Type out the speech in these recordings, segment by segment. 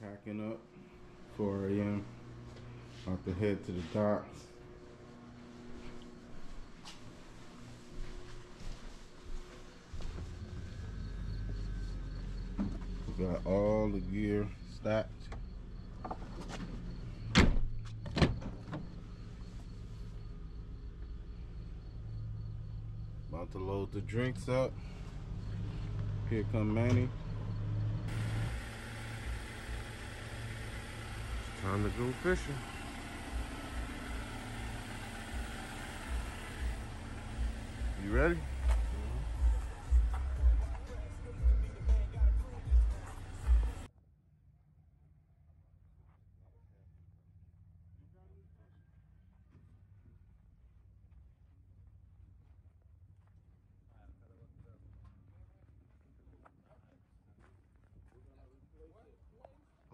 Packing up, 4 a.m. About to head to the docks. Got all the gear stacked. About to load the drinks up. Here come Manny. Time to go fishing. You ready?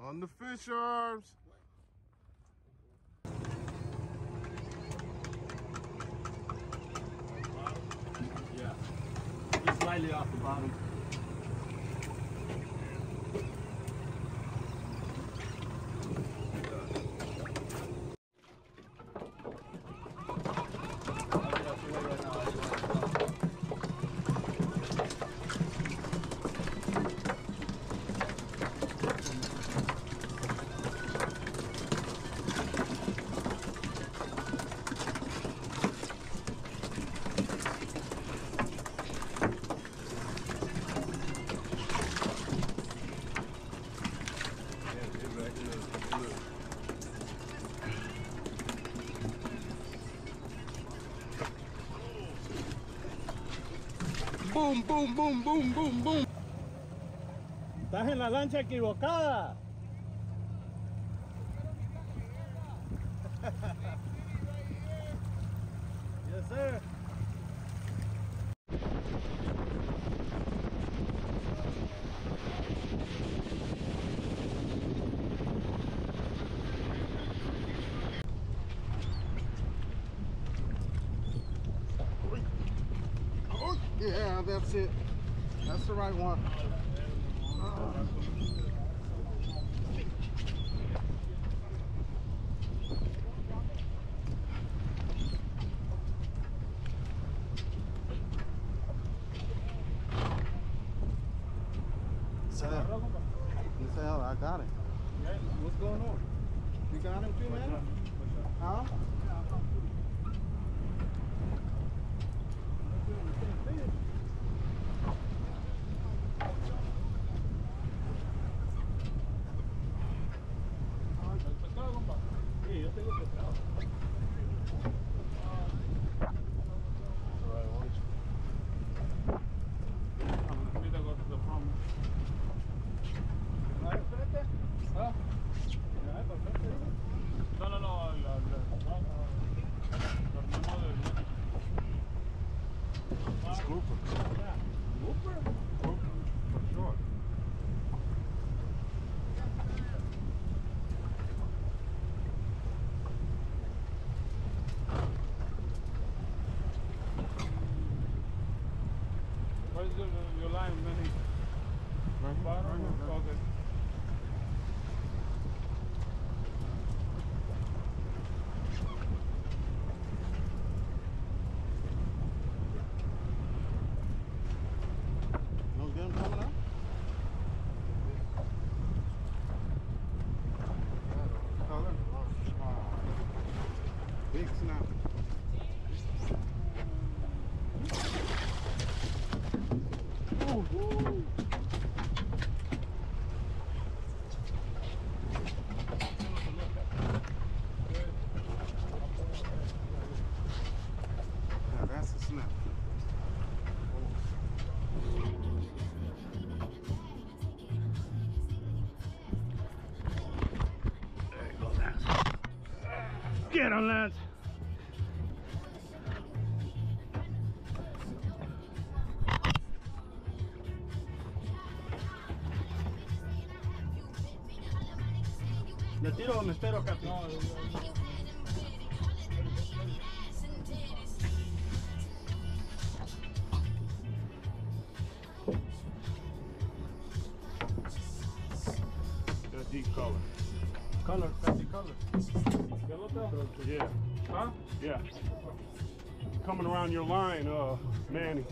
On the fish arms. Just slightly off Boom, boom, boom, boom, boom. Estás en la lancha equivocada. That's it. That's the right one. Sal, I got it. What's going on? You got him too, man? Huh yo tengo pescado. Ahorita go to the palm. ¿Ah, enfrente? ¿Ah? ¿Ya, está enfrente? No, no, no, la, la, la, la, hermano de It's grouper. Grouper? Grouper, for sure. Where's your, your line, Manny? Right here, Bottom? right here, right here. Okay. You don't get him coming out? Color? Wow. Big snap. Yeah, that's a snap. Get on, Lance. ¿Le tiro o me espero, Capi? No, deep color. Color, casi color. Yellowtail? Yeah, Huh? yeah. Coming around your line, uh, Manny.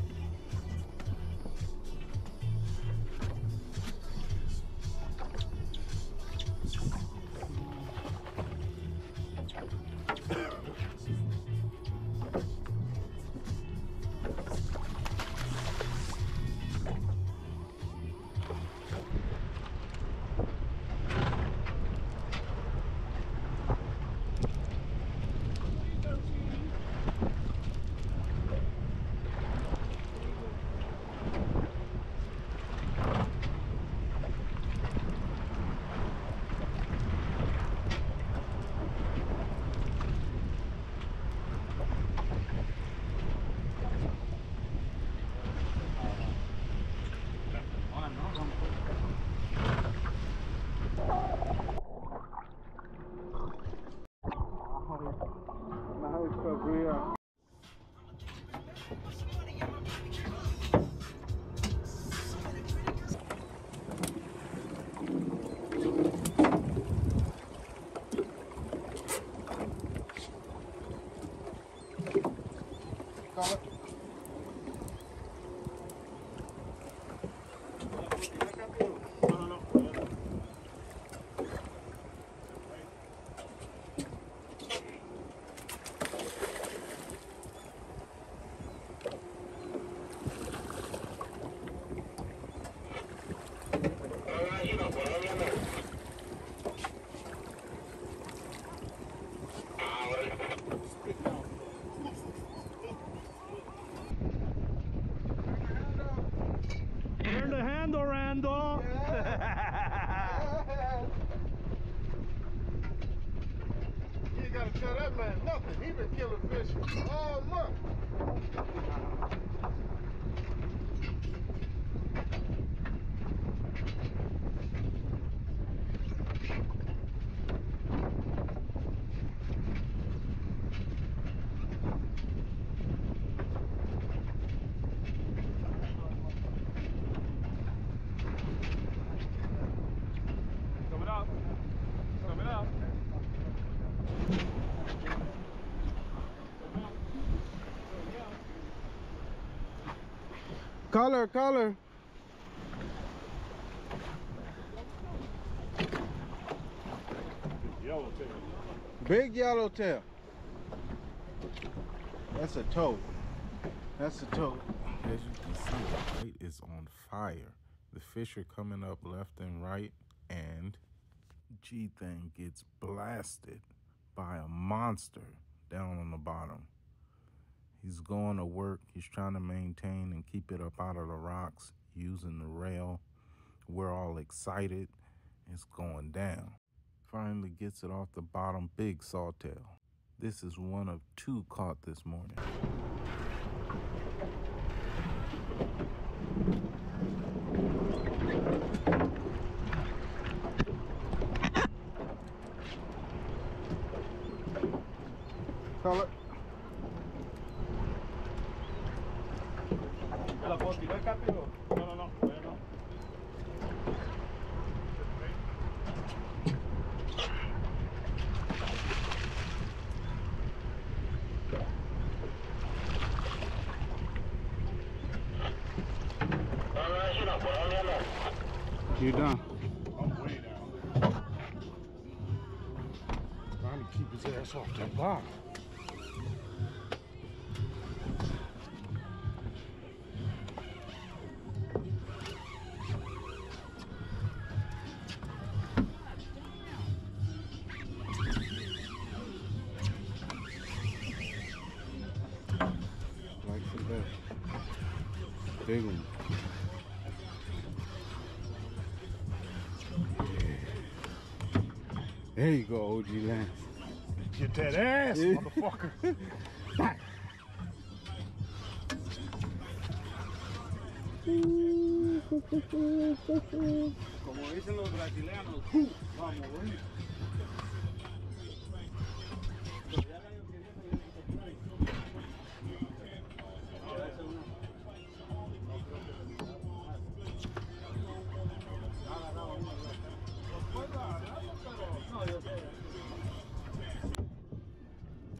Color, color. Yellowtail. Big yellowtail. That's a toad. That's a toad. As you can see, the plate is on fire. The fish are coming up left and right, and G thing gets blasted by a monster down on the bottom. He's going to work. He's trying to maintain and keep it up out of the rocks using the rail. We're all excited. It's going down. Finally gets it off the bottom. Big sawtail. This is one of two caught this morning. Color. ¿Me la puedo tirar, Capi, o? No, no, no. todavía no. You done. I'm way down. Trying to keep his ass off that bottom. There you go, OG Lance. Get that ass, Yeah. motherfucker. Como dicen los brasileños, vamos,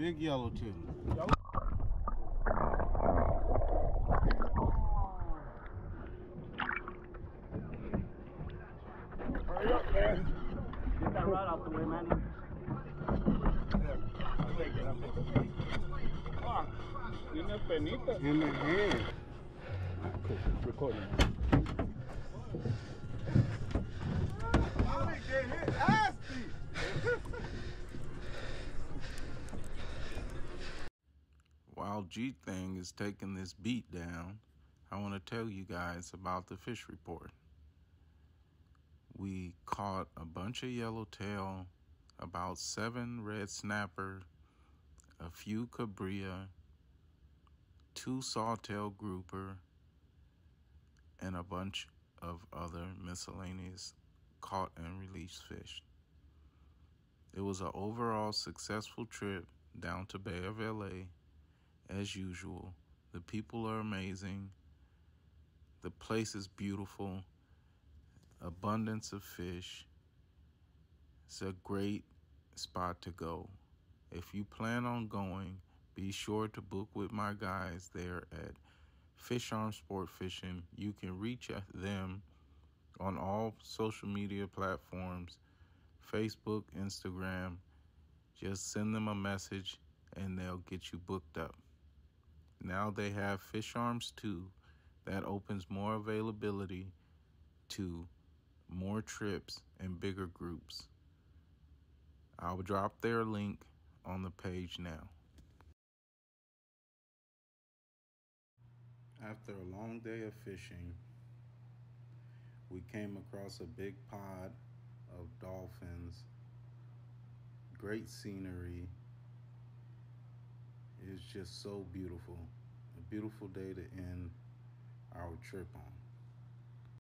big yellowtail. Hurry up, man. Get that rod out the way, Manny. I'll take it, I'll take it. Ah, tiene penita. In the hand. Recording. While G Thing is taking this beat down, I want to tell you guys about the fish report. We caught a bunch of yellowtail, about seven red snapper, a few cabrilla, two sawtail grouper, and a bunch of other miscellaneous caught and released fish. It was an overall successful trip down to Bay of LA as usual. The people are amazing. The place is beautiful. Abundance of fish. It's a great spot to go. If you plan on going, be sure to book with my guys there at Fish Arm Sport Fishing. You can reach them on all social media platforms Facebook, Instagram. Just send them a message and they'll get you booked up. Now they have Fish Arms too. that opens more availability to more trips and bigger groups. I'll drop their link on the page now. After a long day of fishing, we came across a big pod of dolphins. Great scenery. It's just so beautiful. A beautiful day to end our trip on.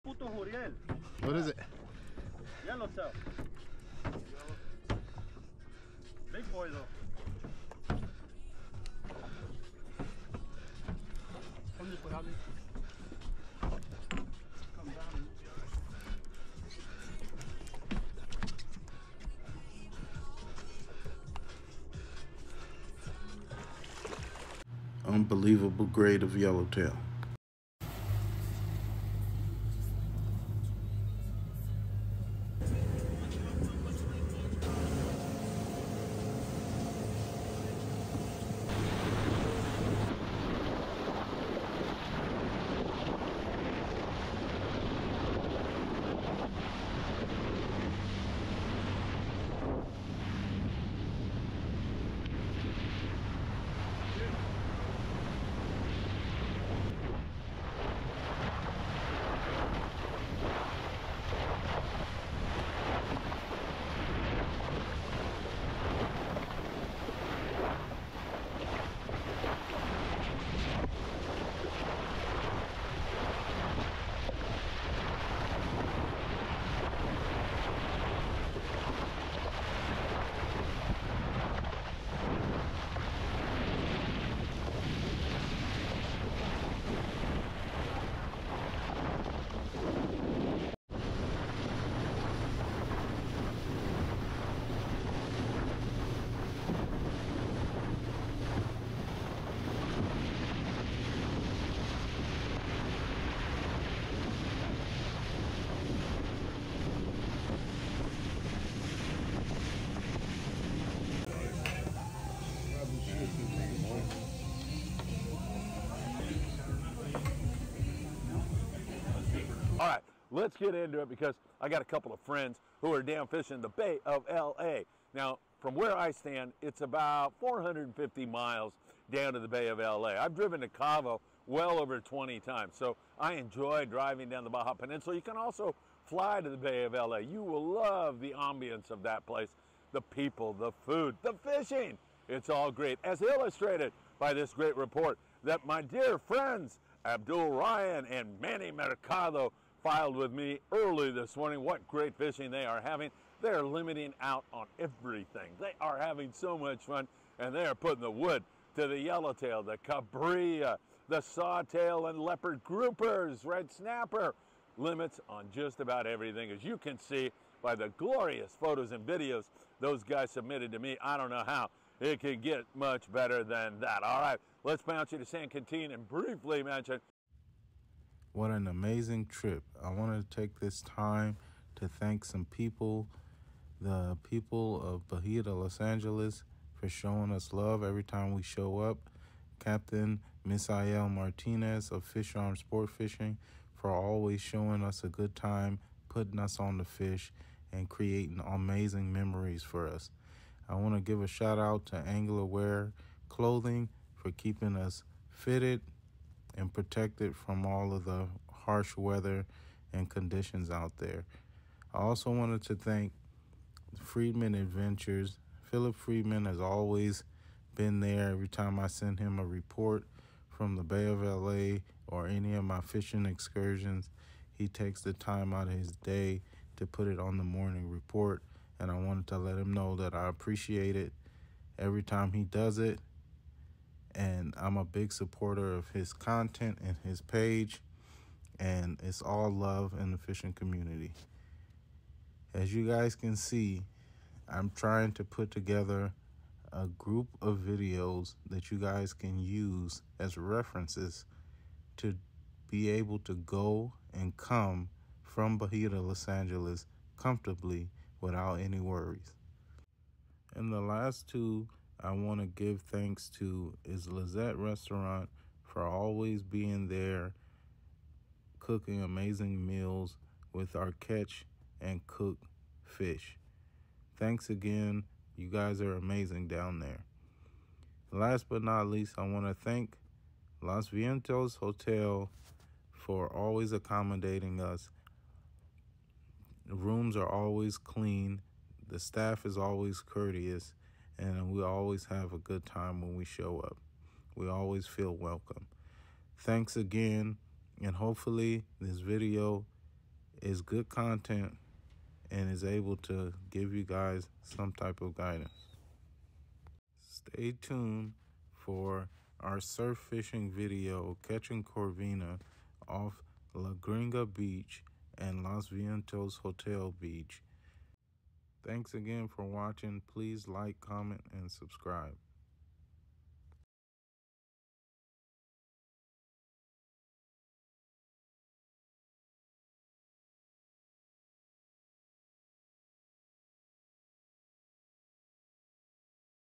Puto jurel. What is it? Yellowtail. Big boy though. Come this way, Grade of yellowtail. All right, let's get into it because I got a couple of friends who are down fishing the Bay of LA. Now, from where I stand, it's about 450 miles down to the Bay of LA. I've driven to Cabo well over 20 times, so I enjoy driving down the Baja Peninsula. You can also fly to the Bay of LA. You will love the ambience of that place, the people, the food, the fishing. It's all great, as illustrated by this great report that my dear friends Abdul Ryan and Manny Mercado filed with me early this morning. What great fishing they are having. They're limiting out on everything. They are having so much fun, and they are putting the wood to the yellowtail, the cabrilla, the sawtail and leopard groupers, red snapper. Limits on just about everything, as you can see by the glorious photos and videos those guys submitted to me. I don't know how it can get much better than that. All right, let's bounce you to San Quintin and briefly mention. What an amazing trip. I want to take this time to thank some people, the people of Bahia Los Angeles, for showing us love every time we show up. Captain Misael Martinez of Fish Arm Sport Fishing for always showing us a good time, putting us on the fish, and creating amazing memories for us. I want to give a shout out to Angler Wear Clothing for keeping us fitted and protected from all of the harsh weather and conditions out there. I also wanted to thank Friedman Adventures. Philip Friedman has always been there every time I send him a report from the Bay of LA or any of my fishing excursions. He takes the time out of his day to put it on the morning report, and I wanted to let him know that I appreciate it every time he does it. And I'm a big supporter of his content and his page, and it's all love in the fishing community. As you guys can see, I'm trying to put together a group of videos that you guys can use as references to be able to go and come from Bahia Los Angeles comfortably without any worries. And the last two I want to give thanks to is Lizette Restaurant for always being there cooking amazing meals with our catch and cook fish. Thanks again you guys are amazing down there. Last but not least, I want to thank Los Vientos Hotel for always accommodating us. The rooms are always clean, the staff is always courteous, and we always have a good time when we show up. We always feel welcome. Thanks again, and hopefully, this video is good content and is able to give you guys some type of guidance. Stay tuned for our surf fishing video catching Corvina off La Gringa Beach and Los Vientos Hotel Beach. Thanks again for watching. Please like, comment, and subscribe.